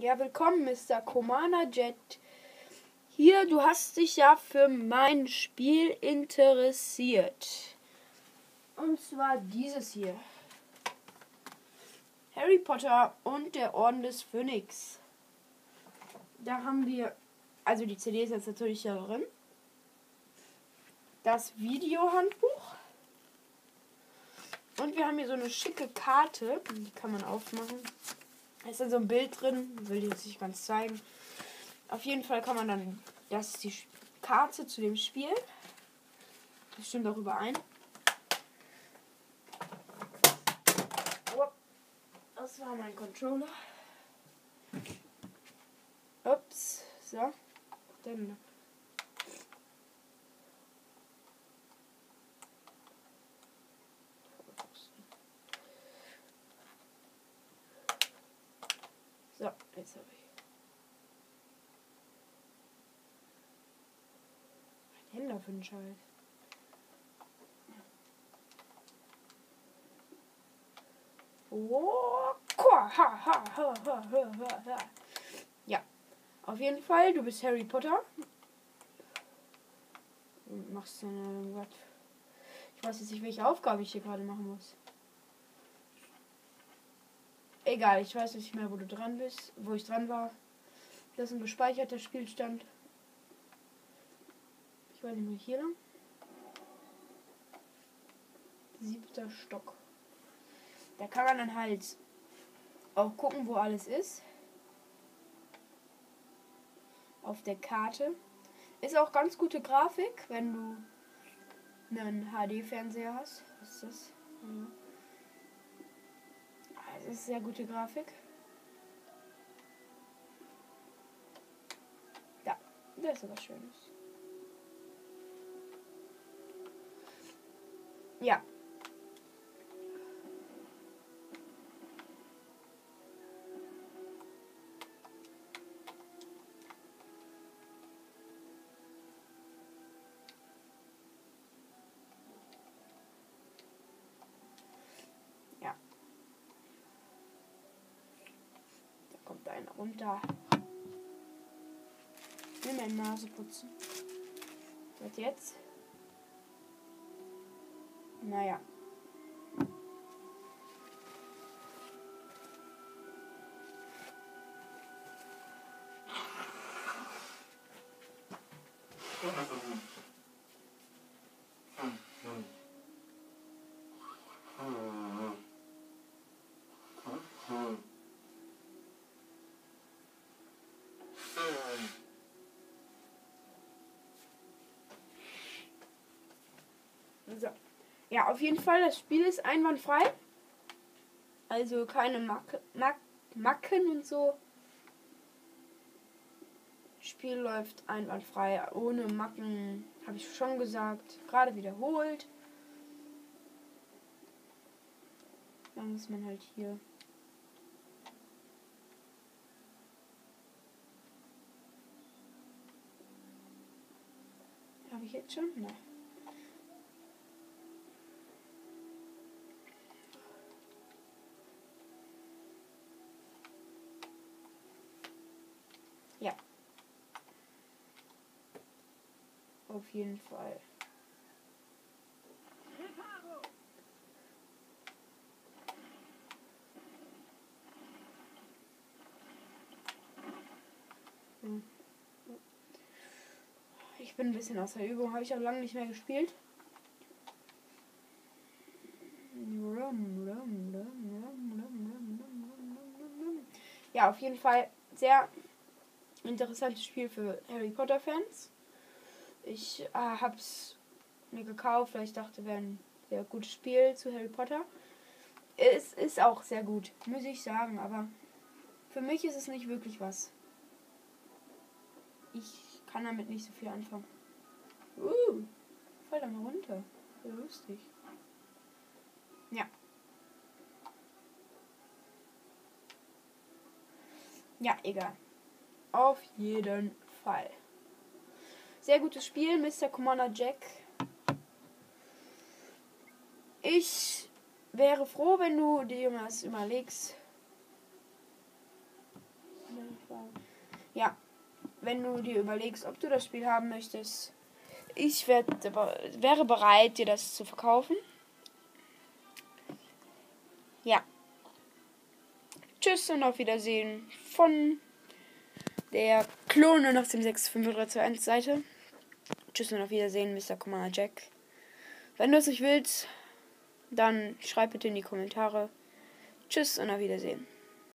Ja, willkommen, Mr. Komana Jet. Hier, du hast dich ja für mein Spiel interessiert. Und zwar dieses hier. Harry Potter und der Orden des Phönix. Da haben wir, also die CD ist jetzt natürlich da drin. Das Videohandbuch. Und wir haben hier so eine schicke Karte. Die kann man aufmachen. Da ist dann so ein Bild drin. Will ich jetzt nicht ganz zeigen. Auf jeden Fall kann man dann. Das ist die Karte zu dem Spiel. Das stimmt auch überein. Das war mein Controller. Ups. So. Dann. Habe ich. Ein Händler für den Scheiß. Oh, ha, ha, ha. Ja, auf jeden Fall, du bist Harry Potter. Und machst dann was. Ich weiß jetzt nicht, welche Aufgabe ich hier gerade machen muss. Egal, ich weiß nicht mehr, wo du dran bist, wo ich dran war. Das ist ein gespeicherter Spielstand. Ich nicht mehr hier lang. Siebter Stock. Da kann man dann halt auch gucken, wo alles ist. Auf der Karte. Ist auch ganz gute Grafik, wenn du einen HD-Fernseher hast. Was ist das? Ja. Es ist sehr gute Grafik. Ja, das ist was Schönes. Ja. Einer runter. Will meine Nase putzen. Was jetzt? Naja. So. Ja, auf jeden Fall, das Spiel ist einwandfrei. Also keine Macke, Mac, Macken und so. Spiel läuft einwandfrei, ohne Macken, habe ich schon gesagt. Gerade wiederholt. Dann muss man halt hier. Habe ich jetzt schon? Nein. Ja. Auf jeden Fall. Hm. Ich bin ein bisschen aus der Übung, habe ich auch lange nicht mehr gespielt. Ja, auf jeden Fall sehr interessantes Spiel für Harry Potter Fans. Ich äh, habe es mir gekauft, weil ich dachte, wäre ein sehr gutes Spiel zu Harry Potter. Es ist auch sehr gut, muss ich sagen, aber für mich ist es nicht wirklich was. Ich kann damit nicht so viel anfangen. Uh, fall da mal runter. Sehr lustig. Ja. Ja, egal. Auf jeden Fall. Sehr gutes Spiel, Mr. Commander Jack. Ich wäre froh, wenn du dir was überlegst. Ja, wenn du dir überlegst, ob du das Spiel haben möchtest, ich werd, wäre bereit, dir das zu verkaufen. Ja. Tschüss und auf Wiedersehen von der Klone nach dem 65321 Seite. Tschüss und auf Wiedersehen, Mr. Commander Jack. Wenn du es nicht willst, dann schreib bitte in die Kommentare. Tschüss und auf Wiedersehen.